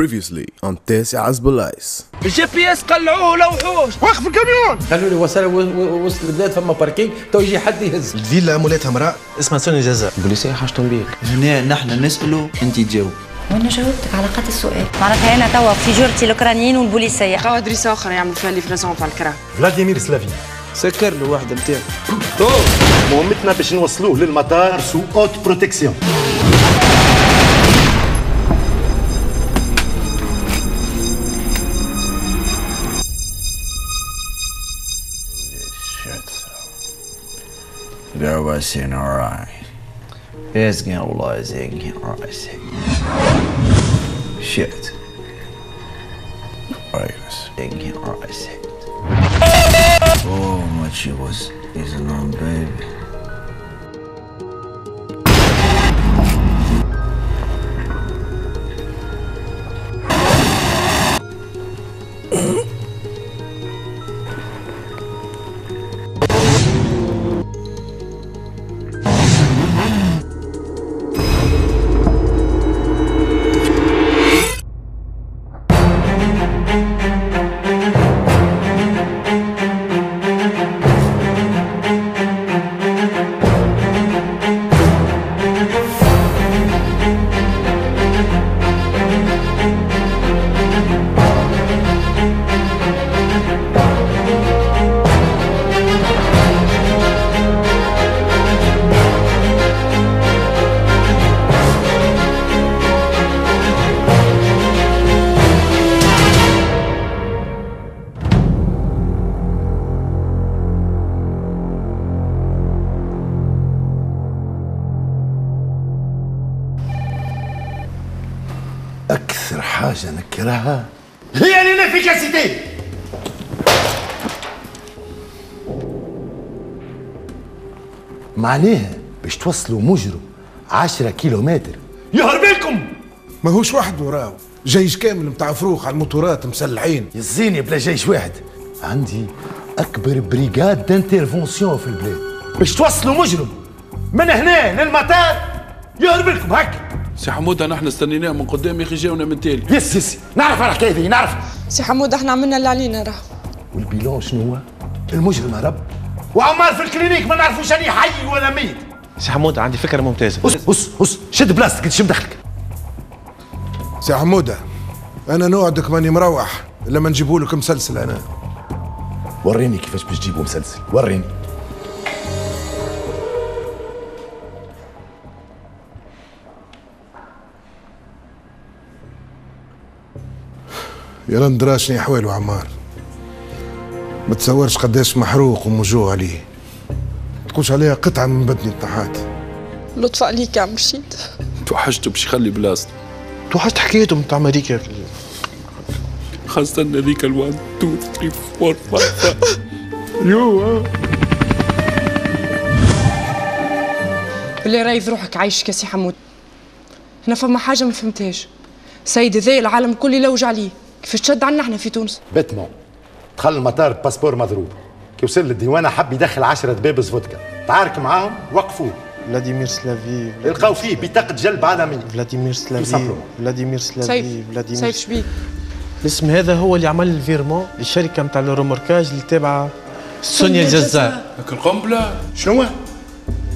Previously on تاسع عزبلايس الجي بي إس قلعوه لوحوش وقف الكاميون قالوا لي وصل وسط البلاد فما باركينغ تو يجي حد يهز. الفيلا مولاتها امرأة اسمها سوني جزاء البوليسية حاجتهم بيك؟ هنا نحن نسأله انت تجاوب. وأنا جاوبتك على قد السؤال. معناتها أنا توا في جرتي الأوكرانيين والبوليسية. توا أدريس آخر يعمل فيها ليفريزون تاع الكرا فلاديمير سلافي سكر له واحدة نتاعو مهمتنا باش نوصلوه للمطار سو اوت بروتكسيون Arabasın alright. Ezgin olay zengin olay zengin. Shit. Arabas. Zengin olay zengin. Oh, my, she was. a long baby. أكثر حاجة نكرهها هي ال inefficacité معناها باش توصلوا مجرم 10 كيلومتر. يهرب لكم ماهوش وحده راهو جيش كامل متاع فروخ على الموتورات مسلحين. يزيني بلا جيش واحد. عندي أكبر brigade d'intervention في البلاد. باش توصلوا مجرم. من هنا للمطار يهرب لكم هكا. سي حمودة نحن استنيناه من قدام يا أخي جاونا من تالي. يزي يزي نعرف على الحكاية نعرف. سي حمود إحنا عملنا اللي علينا راه. وال bilan شنو هو؟ المجرم هرب وعمار في ال clinique ما نعرفوش أني حي ولا ميت. سي حمود عندي فكرة ممتازة. هس هس هس شد بلاصتك شد دخلك سي حمودة أنا نوعدك ماني مروح لما نجيبوا لك مسلسل أنا. وريني كيفاش باش تجيبوا مسلسل وريني. يا رندرا شنو احواله عمار ما تصورش قداش محروق وموجوع عليه. تقولش عليها قطعة من بدني الطحات. لطف عليك يا عم رشيد. توحشته باش يخلي بلاصته توحشت حكايتهم بتاع أمريكا خاصة هذيك ال one two three four five. اللي راي في روحك عايشك يا سي حمود. هنا فما حاجة ما فهمتهاش. سيد ذا العالم الكل يلوج عليه. كيفاش تشد عنا إحنا في تونس. bêtement دخل المطار passeport مضروب. كي وصل للديوانه حب يدخل 10 دبابز فودكا تعارك معاهم وقفوه فلاديمير سلافي لقاو فيه بطاقة جلب عالميه فلاديمير سلافي. فلاديمير سلافي فلاديمير سيف شبيك. الاسم هذا هو اللي عمل الفيرمون للشركة نتاع الروموركاج اللي تابعة سونيا الجزار. لكن القنبلة. شنو؟ هو؟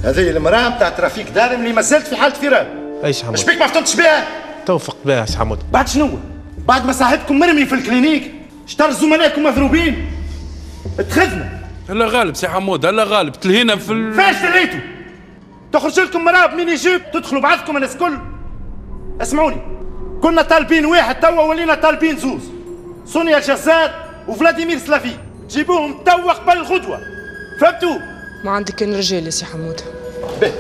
هذه المرأة نتاع ترافيك دارم اللي ما زالت في حالة فراق. إيش حمود. اش بيك ما فهمتش بها؟ توفق بها سي حمود. بعد شنو؟ بعد ما صاحبكم مرمي في الكلينيك اشتر زملائكم مضروبين اتخذنا هلا غالب سي حمود هلا غالب. تلهينا في ال... فاش تليتوا؟ تخرج لكم مراه بميني جيب تدخلوا بعضكم الناس الكل اسمعوني. كنا طالبين واحد توا ولينا طالبين زوز. سونيا الجزار وفلاديمير سلافي. جيبوهم توا قبل الغدوة. فهمتوا؟ ما عندك كان رجال يا سي حمود. به.